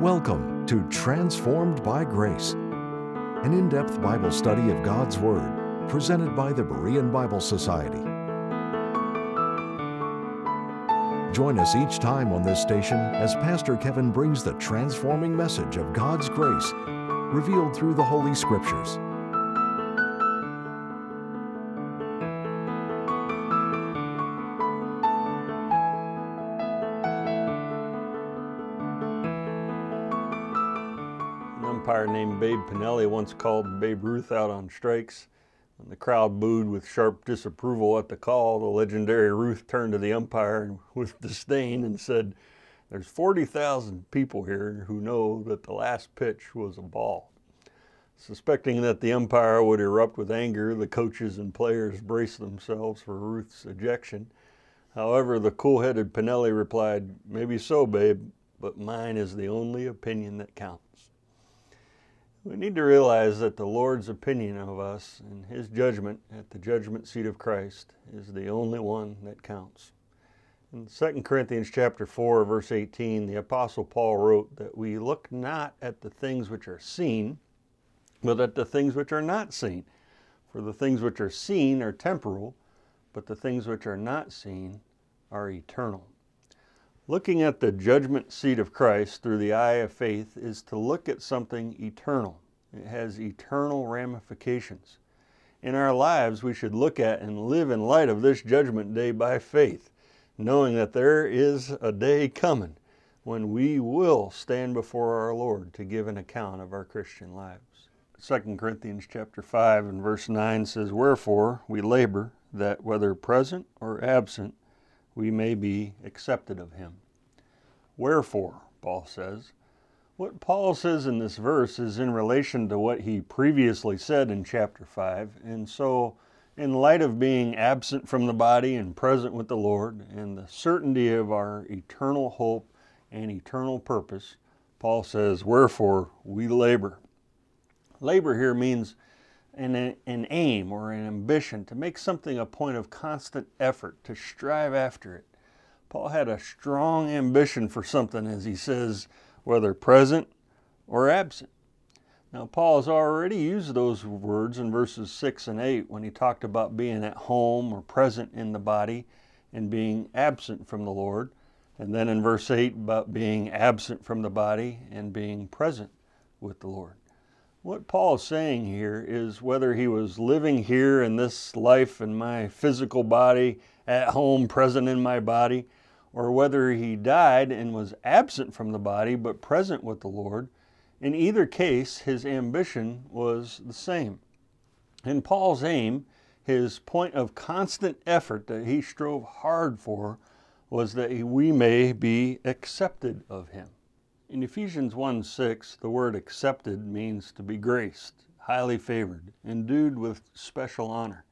Welcome to Transformed by Grace, an in depth Bible study of God's Word presented by the Berean Bible Society. Join us each time on this station as Pastor Kevin brings the transforming message of God's grace revealed through the Holy Scriptures. Named Babe Pinelli once called Babe Ruth out on strikes. When the crowd booed with sharp disapproval at the call, the legendary Ruth turned to the umpire with disdain and said, There's 40,000 people here who know that the last pitch was a ball. Suspecting that the umpire would erupt with anger, the coaches and players braced themselves for Ruth's ejection. However, the cool headed Pinelli replied, Maybe so, babe, but mine is the only opinion that counts. We need to realize that the Lord's opinion of us and His judgment at the judgment seat of Christ is the only one that counts. In 2 Corinthians chapter 4 verse 18, the apostle Paul wrote that we look not at the things which are seen, but at the things which are not seen. For the things which are seen are temporal, but the things which are not seen are eternal. Looking at the judgment seat of Christ through the eye of faith is to look at something eternal. It has eternal ramifications. In our lives, we should look at and live in light of this judgment day by faith, knowing that there is a day coming when we will stand before our Lord to give an account of our Christian lives. 2 Corinthians chapter 5 and verse 9 says, Wherefore we labor that whether present or absent, we may be accepted of him. Wherefore, Paul says. What Paul says in this verse is in relation to what he previously said in chapter 5. And so, in light of being absent from the body and present with the Lord, and the certainty of our eternal hope and eternal purpose, Paul says, Wherefore we labor. Labor here means an, an aim or an ambition to make something a point of constant effort, to strive after it. Paul had a strong ambition for something, as he says, whether present or absent. Now, Paul has already used those words in verses 6 and 8 when he talked about being at home or present in the body and being absent from the Lord. And then in verse 8 about being absent from the body and being present with the Lord. What Paul is saying here is whether he was living here in this life in my physical body, at home, present in my body, or whether he died and was absent from the body but present with the Lord, in either case, his ambition was the same. In Paul's aim, his point of constant effort that he strove hard for was that we may be accepted of him. In Ephesians 1 6, the word accepted means to be graced, highly favored, endued with special honor.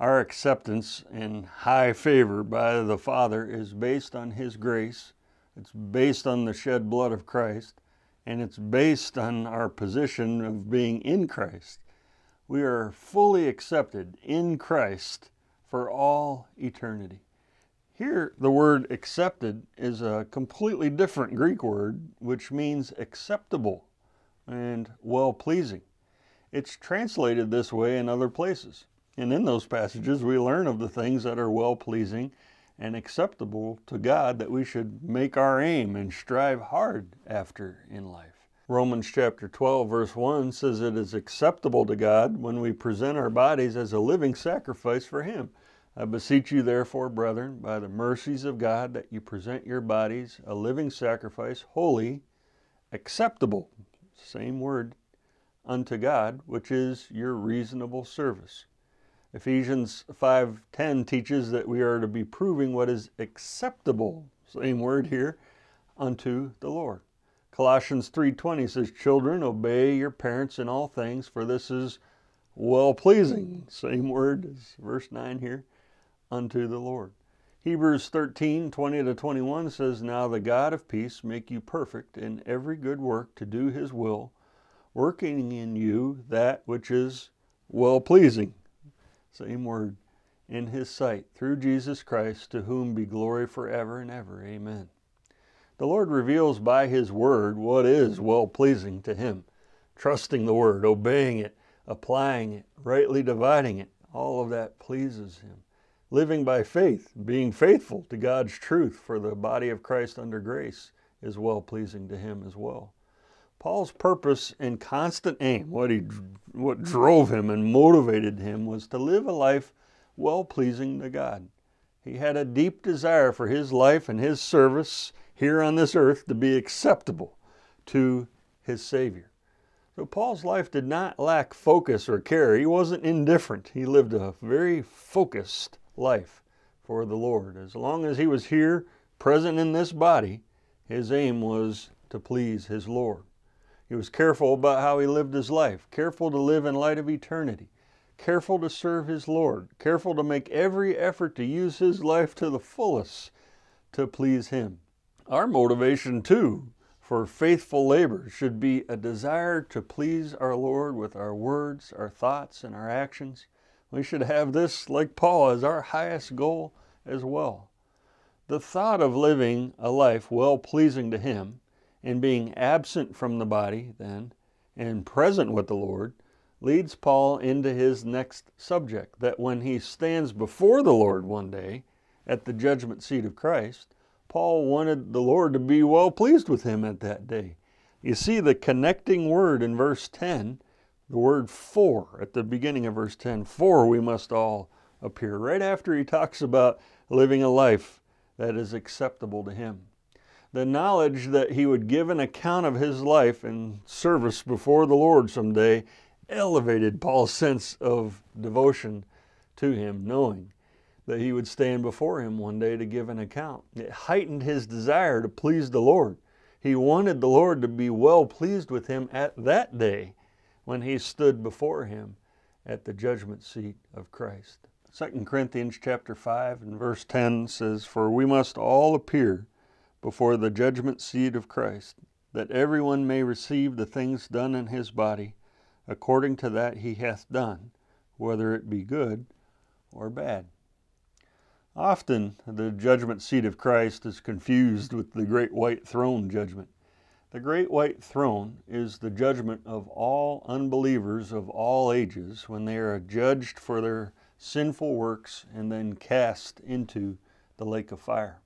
Our acceptance and high favor by the Father is based on His grace, it's based on the shed blood of Christ, and it's based on our position of being in Christ. We are fully accepted in Christ for all eternity. Here, the word accepted is a completely different Greek word, which means acceptable and well pleasing. It's translated this way in other places. And in those passages, we learn of the things that are well pleasing and acceptable to God that we should make our aim and strive hard after in life. Romans chapter 12, verse 1 says it is acceptable to God when we present our bodies as a living sacrifice for Him. I beseech you, therefore, brethren, by the mercies of God, that you present your bodies a living sacrifice, holy, acceptable, same word, unto God, which is your reasonable service. Ephesians 5:10 teaches that we are to be proving what is acceptable, same word here, unto the Lord. Colossians 3:20 says, "Children, obey your parents in all things, for this is well pleasing." Same word as verse 9 here unto the Lord. Hebrews 13, 20 to 21 says, Now the God of peace make you perfect in every good work to do his will, working in you that which is well pleasing. Same word. In his sight, through Jesus Christ, to whom be glory forever and ever. Amen. The Lord reveals by His Word what is well pleasing to Him. Trusting the Word, obeying it, applying it, rightly dividing it, all of that pleases Him. Living by faith, being faithful to God's truth for the body of Christ under grace is well pleasing to Him as well. Paul's purpose and constant aim, what, he, what drove him and motivated him, was to live a life well pleasing to God. He had a deep desire for his life and his service here on this earth to be acceptable to his Savior. So Paul's life did not lack focus or care. He wasn't indifferent. He lived a very focused life for the Lord. As long as he was here, present in this body, his aim was to please his Lord. He was careful about how he lived his life, careful to live in light of eternity, careful to serve his Lord, careful to make every effort to use his life to the fullest to please him. Our motivation, too, for faithful labor should be a desire to please our Lord with our words, our thoughts, and our actions. We should have this, like Paul, as our highest goal as well. The thought of living a life well pleasing to Him and being absent from the body, then, and present with the Lord, leads Paul into his next subject that when he stands before the Lord one day at the judgment seat of Christ, Paul wanted the Lord to be well pleased with him at that day. You see the connecting word in verse 10, the word for at the beginning of verse 10, for we must all appear, right after he talks about living a life that is acceptable to him. The knowledge that he would give an account of his life and service before the Lord someday elevated Paul's sense of devotion to him, knowing that he would stand before him one day to give an account. It heightened his desire to please the Lord. He wanted the Lord to be well pleased with him at that day when he stood before him at the judgment seat of Christ. 2 Corinthians chapter 5 and verse 10 says, For we must all appear before the judgment seat of Christ, that everyone may receive the things done in his body according to that he hath done, whether it be good or bad. Often the judgment seat of Christ is confused with the great white throne judgment. The great white throne is the judgment of all unbelievers of all ages when they are judged for their sinful works and then cast into the lake of fire.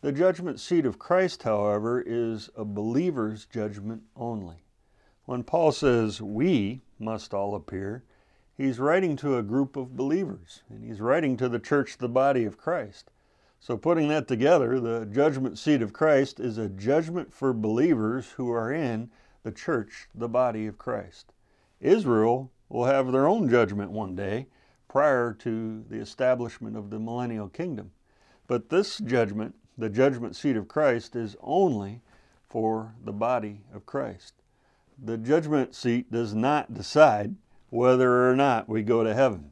The judgment seat of Christ, however, is a believer's judgment only. When Paul says we must all appear, he's writing to a group of believers, and he's writing to the church, the body of Christ. So, putting that together, the judgment seat of Christ is a judgment for believers who are in the church, the body of Christ. Israel will have their own judgment one day prior to the establishment of the millennial kingdom. But this judgment, the judgment seat of Christ, is only for the body of Christ. The judgment seat does not decide whether or not we go to heaven.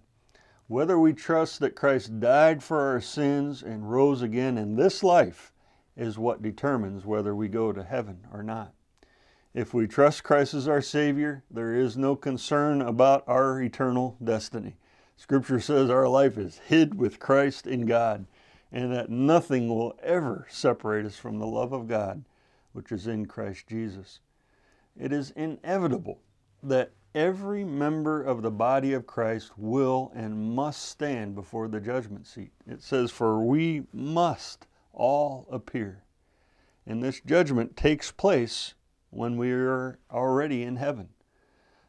Whether we trust that Christ died for our sins and rose again in this life is what determines whether we go to heaven or not. If we trust Christ as our Savior, there is no concern about our eternal destiny. Scripture says our life is hid with Christ in God, and that nothing will ever separate us from the love of God, which is in Christ Jesus. It is inevitable that every member of the body of Christ will and must stand before the judgment seat. It says, For we must all appear. And this judgment takes place when we are already in heaven.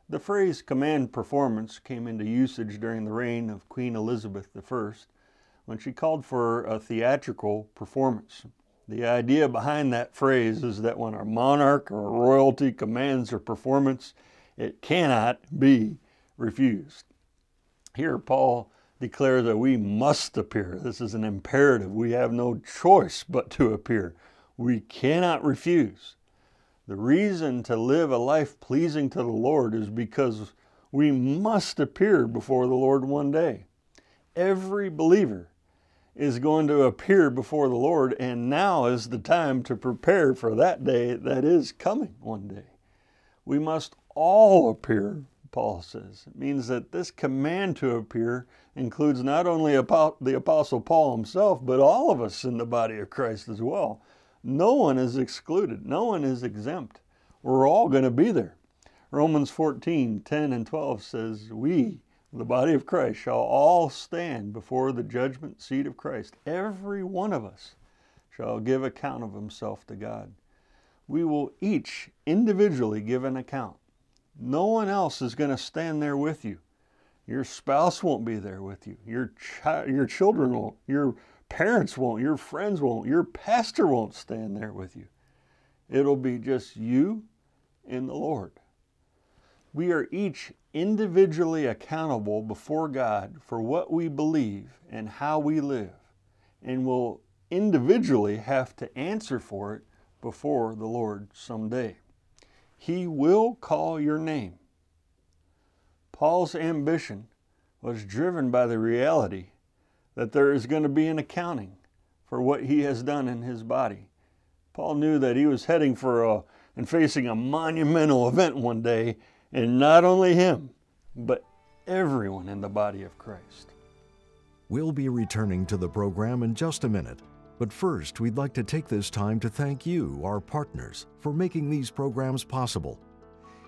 The phrase command performance came into usage during the reign of Queen Elizabeth I when she called for a theatrical performance. The idea behind that phrase is that when a monarch or royalty commands a performance, it cannot be refused. Here, Paul declares that we must appear. This is an imperative. We have no choice but to appear. We cannot refuse. The reason to live a life pleasing to the Lord is because we must appear before the Lord one day. Every believer is going to appear before the Lord, and now is the time to prepare for that day that is coming one day. We must all appear, Paul says. It means that this command to appear includes not only the Apostle Paul himself, but all of us in the body of Christ as well. No one is excluded, no one is exempt. We're all going to be there. Romans 14 10 and 12 says, We, the body of Christ, shall all stand before the judgment seat of Christ. Every one of us shall give account of himself to God. We will each individually give an account. No one else is going to stand there with you. Your spouse won't be there with you. Your, chi- your children won't. Your parents won't. Your friends won't. Your pastor won't stand there with you. It'll be just you and the Lord. We are each individually accountable before God for what we believe and how we live, and will individually have to answer for it before the Lord someday. He will call your name. Paul's ambition was driven by the reality that there is going to be an accounting for what he has done in his body. Paul knew that he was heading for a and facing a monumental event one day, and not only him, but everyone in the body of Christ. We'll be returning to the program in just a minute, but first we'd like to take this time to thank you, our partners, for making these programs possible.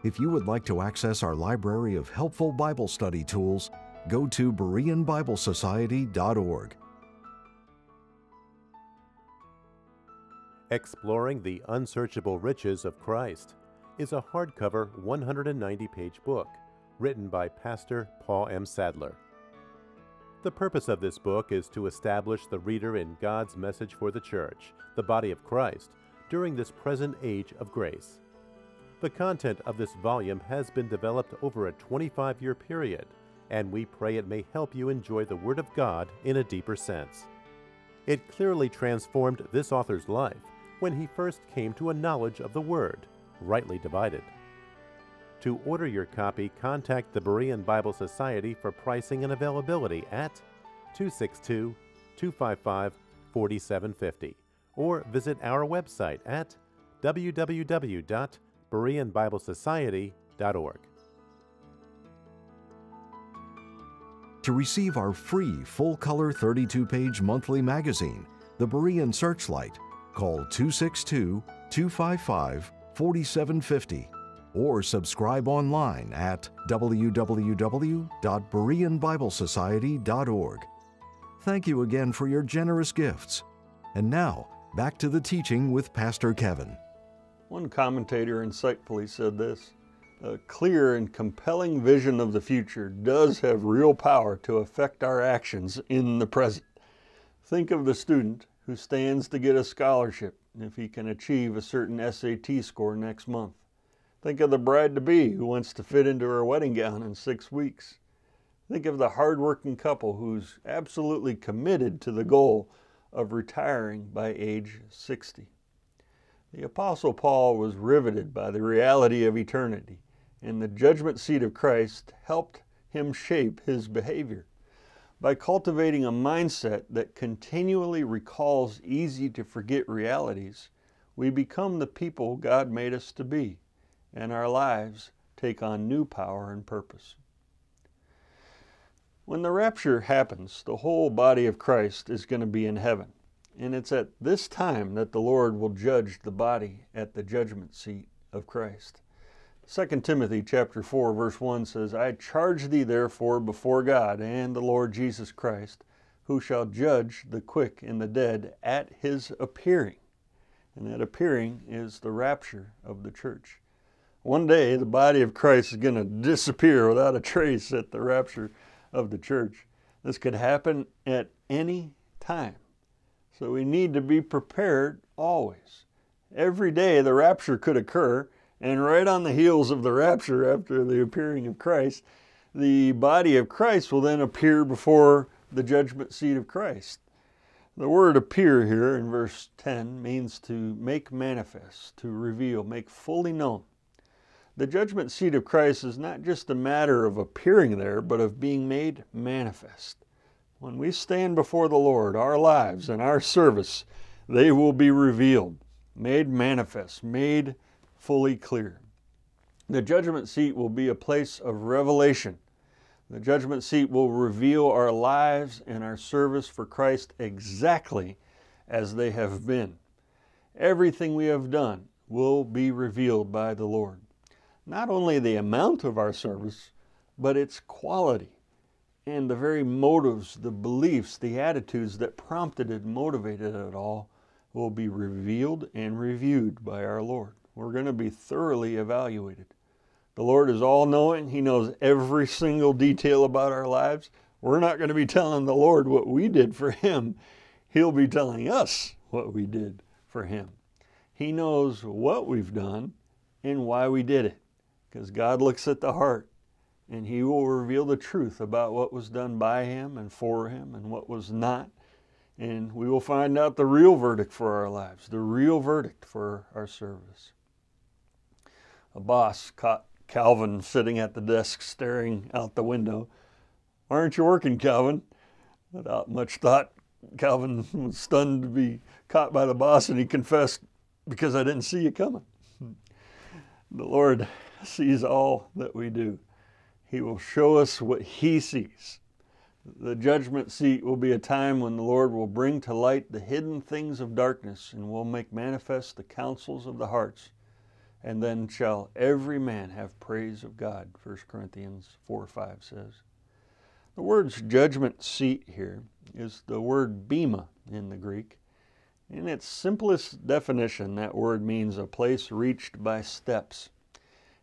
If you would like to access our library of helpful Bible study tools, go to BereanBibleSociety.org. Exploring the Unsearchable Riches of Christ is a hardcover 190 page book written by Pastor Paul M. Sadler. The purpose of this book is to establish the reader in God's message for the church, the body of Christ, during this present age of grace. The content of this volume has been developed over a 25 year period, and we pray it may help you enjoy the Word of God in a deeper sense. It clearly transformed this author's life when he first came to a knowledge of the Word, rightly divided. To order your copy, contact the Berean Bible Society for pricing and availability at 262 255 4750 or visit our website at www.bereanbiblesociety.org. To receive our free full color 32 page monthly magazine, The Berean Searchlight, call 262 255 4750 or subscribe online at www.bereanbiblesociety.org. Thank you again for your generous gifts. And now, back to the teaching with Pastor Kevin. One commentator insightfully said this A clear and compelling vision of the future does have real power to affect our actions in the present. Think of the student who stands to get a scholarship if he can achieve a certain SAT score next month. Think of the bride to be who wants to fit into her wedding gown in six weeks. Think of the hardworking couple who's absolutely committed to the goal of retiring by age 60. The Apostle Paul was riveted by the reality of eternity, and the judgment seat of Christ helped him shape his behavior. By cultivating a mindset that continually recalls easy to forget realities, we become the people God made us to be, and our lives take on new power and purpose. When the rapture happens, the whole body of Christ is going to be in heaven. And it's at this time that the Lord will judge the body at the judgment seat of Christ. 2 Timothy chapter 4 verse 1 says, I charge thee therefore before God and the Lord Jesus Christ, who shall judge the quick and the dead at his appearing. And that appearing is the rapture of the church. One day the body of Christ is going to disappear without a trace at the rapture of the church. This could happen at any time. So we need to be prepared always. Every day the rapture could occur, and right on the heels of the rapture, after the appearing of Christ, the body of Christ will then appear before the judgment seat of Christ. The word appear here in verse 10 means to make manifest, to reveal, make fully known. The judgment seat of Christ is not just a matter of appearing there, but of being made manifest. When we stand before the Lord, our lives and our service, they will be revealed, made manifest, made fully clear. The judgment seat will be a place of revelation. The judgment seat will reveal our lives and our service for Christ exactly as they have been. everything we have done will be revealed by the Lord. Not only the amount of our service, but its quality and the very motives, the beliefs, the attitudes that prompted it, motivated it all will be revealed and reviewed by our Lord. We're going to be thoroughly evaluated. The Lord is all knowing, He knows every single detail about our lives. We're not going to be telling the Lord what we did for Him, He'll be telling us what we did for Him. He knows what we've done and why we did it, because God looks at the heart and He will reveal the truth about what was done by Him and for Him and what was not. And we will find out the real verdict for our lives, the real verdict for our service. A boss caught Calvin sitting at the desk staring out the window. Why aren't you working, Calvin? Without uh, much thought, Calvin was stunned to be caught by the boss and he confessed, Because I didn't see you coming. The Lord sees all that we do. He will show us what He sees. The judgment seat will be a time when the Lord will bring to light the hidden things of darkness and will make manifest the counsels of the hearts. And then shall every man have praise of God, 1 Corinthians 4 5 says. The word's judgment seat here is the word bema in the Greek. In its simplest definition, that word means a place reached by steps.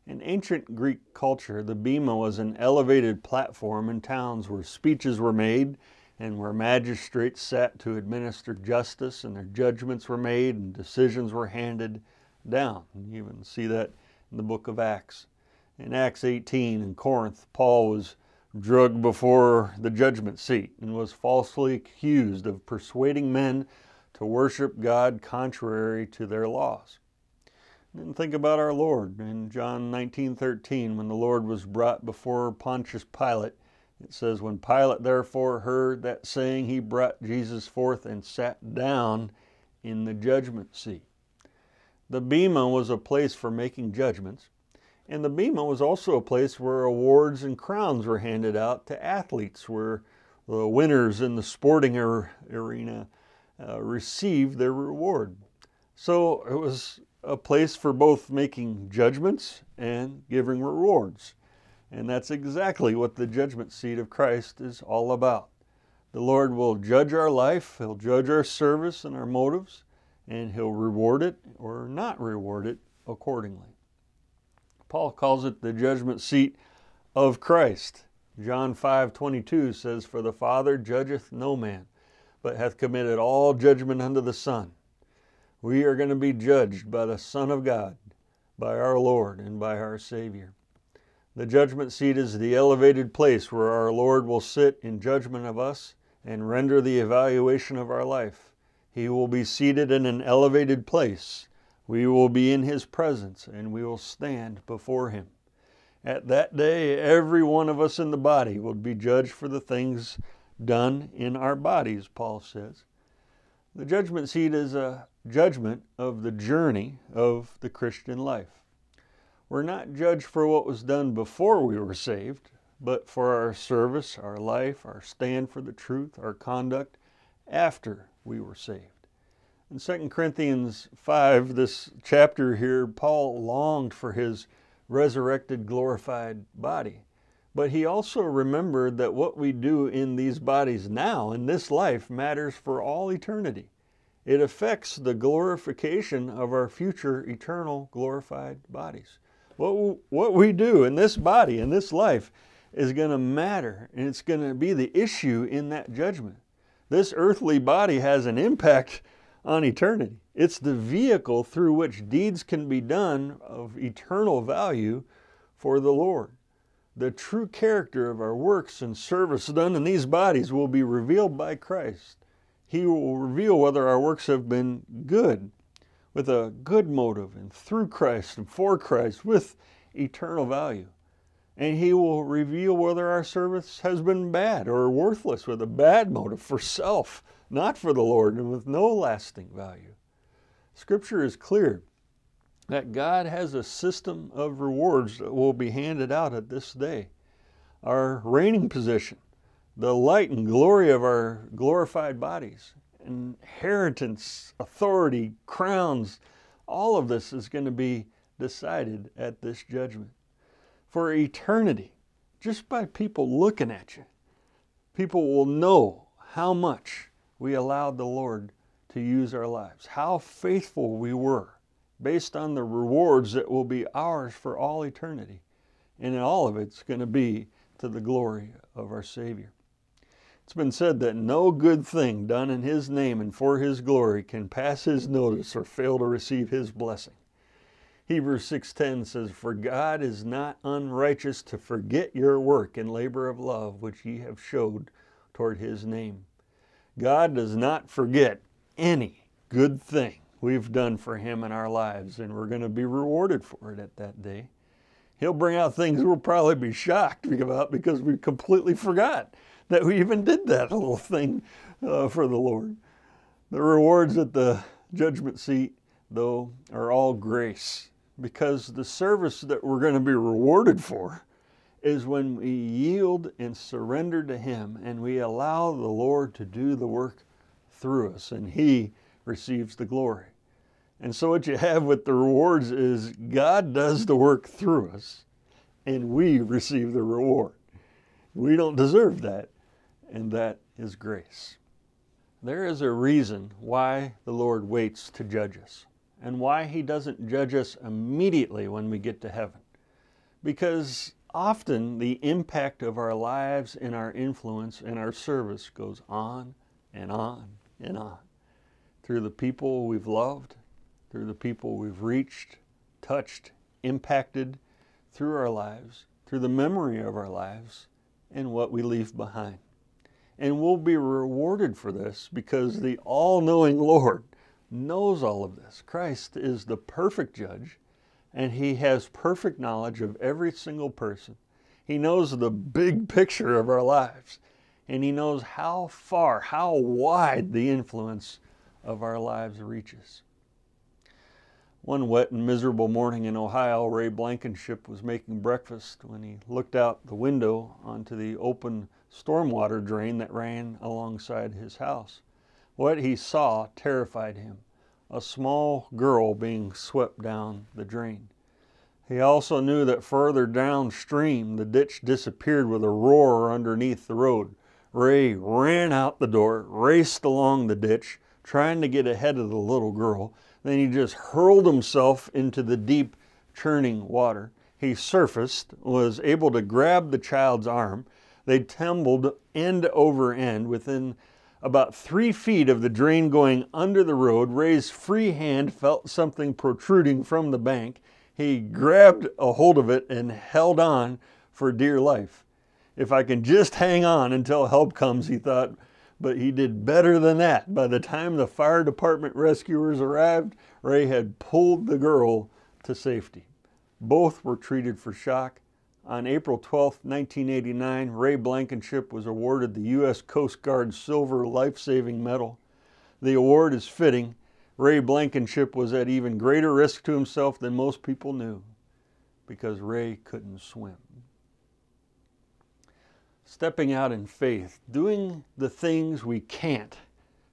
In ancient Greek culture, the bema was an elevated platform in towns where speeches were made and where magistrates sat to administer justice and their judgments were made and decisions were handed down. You even see that in the book of Acts. In Acts 18 in Corinth, Paul was drugged before the judgment seat and was falsely accused of persuading men to worship God contrary to their laws. And think about our Lord in John 19:13 when the Lord was brought before Pontius Pilate. It says when Pilate therefore heard that saying he brought Jesus forth and sat down in the judgment seat. The bema was a place for making judgments, and the bema was also a place where awards and crowns were handed out to athletes where the winners in the sporting arena uh, received their reward. So it was a place for both making judgments and giving rewards. And that's exactly what the judgment seat of Christ is all about. The Lord will judge our life, He'll judge our service and our motives, and He'll reward it or not reward it accordingly. Paul calls it the judgment seat of Christ. John 5:22 says for the Father judgeth no man but hath committed all judgment unto the Son we are going to be judged by the Son of God, by our Lord, and by our Savior. The judgment seat is the elevated place where our Lord will sit in judgment of us and render the evaluation of our life. He will be seated in an elevated place. We will be in His presence and we will stand before Him. At that day, every one of us in the body will be judged for the things done in our bodies, Paul says. The judgment seat is a judgment of the journey of the Christian life. We're not judged for what was done before we were saved, but for our service, our life, our stand for the truth, our conduct after we were saved. In 2 Corinthians 5, this chapter here, Paul longed for his resurrected, glorified body. But he also remembered that what we do in these bodies now, in this life, matters for all eternity. It affects the glorification of our future eternal glorified bodies. What, what we do in this body, in this life, is going to matter and it's going to be the issue in that judgment. This earthly body has an impact on eternity. It's the vehicle through which deeds can be done of eternal value for the Lord. The true character of our works and service done in these bodies will be revealed by Christ. He will reveal whether our works have been good, with a good motive, and through Christ and for Christ, with eternal value. And He will reveal whether our service has been bad or worthless, with a bad motive for self, not for the Lord, and with no lasting value. Scripture is clear that God has a system of rewards that will be handed out at this day. Our reigning position, the light and glory of our glorified bodies, inheritance, authority, crowns, all of this is going to be decided at this judgment. For eternity, just by people looking at you, people will know how much we allowed the Lord to use our lives, how faithful we were, based on the rewards that will be ours for all eternity. And all of it's going to be to the glory of our Savior. It's been said that no good thing done in His name and for His glory can pass His notice or fail to receive His blessing. Hebrews 6:10 says, "For God is not unrighteous to forget your work and labor of love which ye have showed toward his name." God does not forget any good thing we've done for him in our lives, and we're going to be rewarded for it at that day. He'll bring out things we'll probably be shocked about because we completely forgot that we even did that little thing uh, for the Lord. The rewards at the judgment seat, though, are all grace because the service that we're going to be rewarded for is when we yield and surrender to Him and we allow the Lord to do the work through us and He receives the glory. And so, what you have with the rewards is God does the work through us and we receive the reward. We don't deserve that, and that is grace. There is a reason why the Lord waits to judge us and why he doesn't judge us immediately when we get to heaven. Because often the impact of our lives and our influence and our service goes on and on and on through the people we've loved, through the people we've reached, touched, impacted through our lives, through the memory of our lives, and what we leave behind. And we'll be rewarded for this because the all knowing Lord knows all of this. Christ is the perfect judge, and he has perfect knowledge of every single person. He knows the big picture of our lives, and he knows how far, how wide the influence of our lives reaches. One wet and miserable morning in Ohio, Ray Blankenship was making breakfast when he looked out the window onto the open stormwater drain that ran alongside his house. What he saw terrified him a small girl being swept down the drain. He also knew that further downstream the ditch disappeared with a roar underneath the road. Ray ran out the door, raced along the ditch, trying to get ahead of the little girl. Then he just hurled himself into the deep, churning water. He surfaced, was able to grab the child's arm. They tumbled end over end within about three feet of the drain going under the road. Ray's free hand felt something protruding from the bank. He grabbed a hold of it and held on for dear life. If I can just hang on until help comes, he thought, but he did better than that. By the time the fire department rescuers arrived, Ray had pulled the girl to safety. Both were treated for shock on April 12, 1989, Ray Blankenship was awarded the U.S. Coast Guard Silver Life Saving Medal. The award is fitting. Ray Blankenship was at even greater risk to himself than most people knew because Ray couldn't swim. Stepping out in faith, doing the things we can't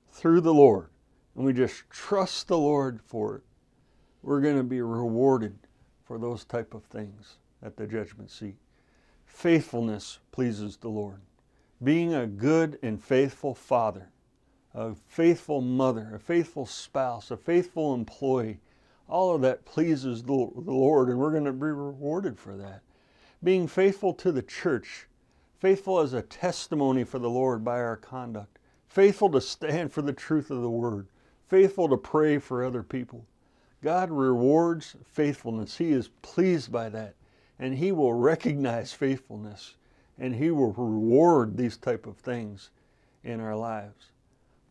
through the Lord, and we just trust the Lord for it, we're going to be rewarded for those type of things at the judgment seat. Faithfulness pleases the Lord. Being a good and faithful father, a faithful mother, a faithful spouse, a faithful employee, all of that pleases the Lord, and we're going to be rewarded for that. Being faithful to the church, faithful as a testimony for the Lord by our conduct, faithful to stand for the truth of the word, faithful to pray for other people. God rewards faithfulness. He is pleased by that and he will recognize faithfulness and he will reward these type of things in our lives.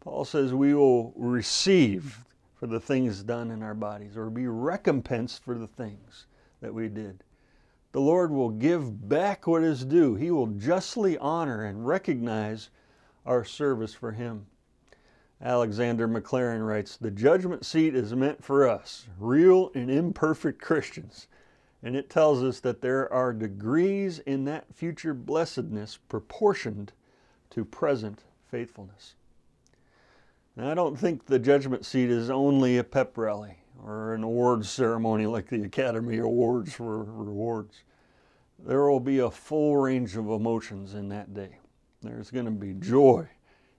Paul says we will receive for the things done in our bodies or be recompensed for the things that we did. The Lord will give back what is due. He will justly honor and recognize our service for him. Alexander Maclaren writes, The judgment seat is meant for us, real and imperfect Christians and it tells us that there are degrees in that future blessedness proportioned to present faithfulness. And I don't think the judgment seat is only a pep rally or an awards ceremony like the Academy Awards for rewards. There will be a full range of emotions in that day. There's going to be joy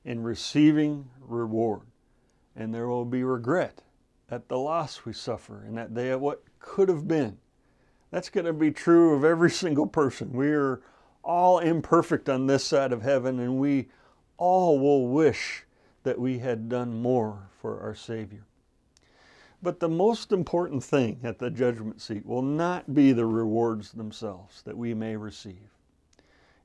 in receiving reward, and there will be regret at the loss we suffer in that day of what could have been. That's going to be true of every single person. We are all imperfect on this side of heaven, and we all will wish that we had done more for our Savior. But the most important thing at the judgment seat will not be the rewards themselves that we may receive.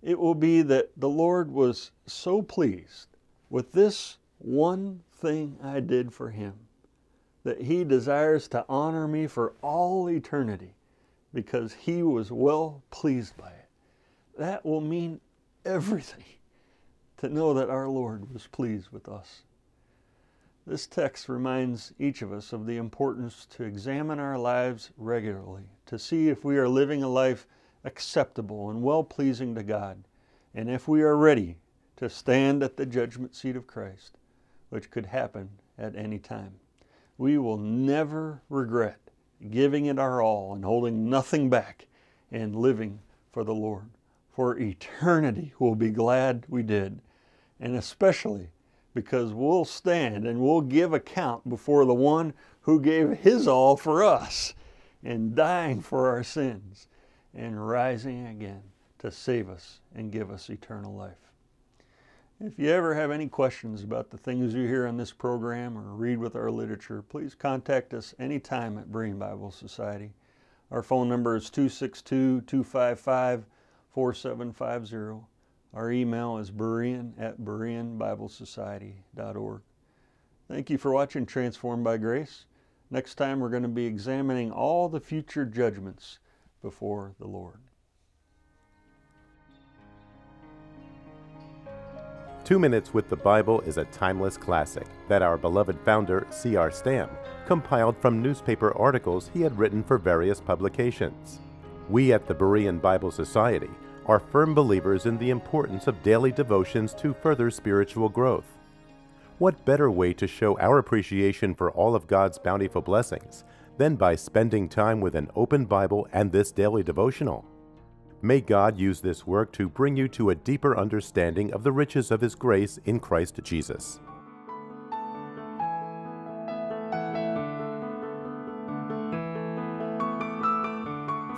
It will be that the Lord was so pleased with this one thing I did for Him that He desires to honor me for all eternity because He was well pleased by it. That will mean everything to know that our Lord was pleased with us. This text reminds each of us of the importance to examine our lives regularly, to see if we are living a life acceptable and well pleasing to God, and if we are ready to stand at the judgment seat of Christ, which could happen at any time. We will never regret giving it our all and holding nothing back and living for the Lord. For eternity we'll be glad we did, and especially because we'll stand and we'll give account before the one who gave his all for us and dying for our sins and rising again to save us and give us eternal life. If you ever have any questions about the things you hear on this program or read with our literature, please contact us anytime at Berean Bible Society. Our phone number is 262 255 4750 our email is Berean at BereanBibleSociety.org. Thank you for watching Transformed by Grace. Next time we're going to be examining all the future judgments before the Lord. Two Minutes with the Bible is a timeless classic that our beloved founder, C.R. Stam, compiled from newspaper articles he had written for various publications. We at the Berean Bible Society are firm believers in the importance of daily devotions to further spiritual growth. What better way to show our appreciation for all of God's bountiful blessings than by spending time with an open Bible and this daily devotional? May God use this work to bring you to a deeper understanding of the riches of His grace in Christ Jesus.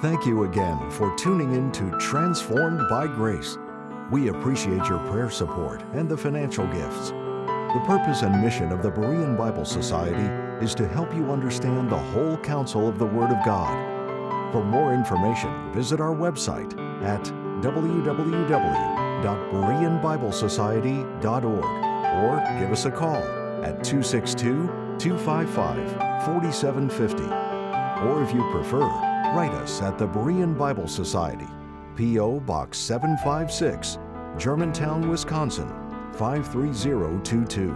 Thank you again for tuning in to Transformed by Grace. We appreciate your prayer support and the financial gifts. The purpose and mission of the Berean Bible Society is to help you understand the whole counsel of the Word of God. For more information, visit our website at www.bereanbiblesociety.org or give us a call at 262 255 4750. Or if you prefer, Write us at the Berean Bible Society, P.O. Box 756, Germantown, Wisconsin 53022.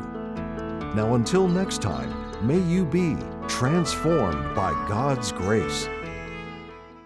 Now, until next time, may you be transformed by God's grace.